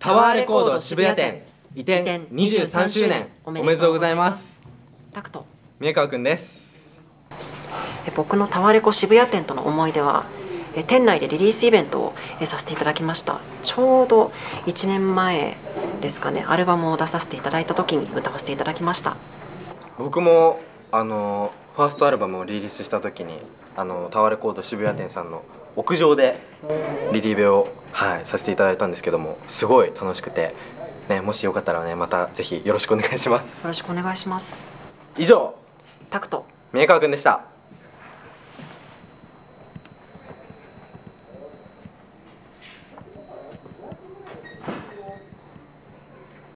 タワーレコード渋谷店移転23周年おめでとうございます。タクト。宮川くんです。え僕のタワレコ渋谷店との思い出はえ店内でリリースイベントをえさせていただきました。ちょうど1年前ですかね。アルバムを出させていただいた時に歌わせていただきました。僕もあのファーストアルバムをリリースした時にあのタワーレコード渋谷店さんの屋上でリリーベを、はい、させていただいたんですけどもすごい楽しくて、ね、もしよかったらねまたぜひよろしくお願いします。よろしくお願いします。以上タクト。宮川くんでした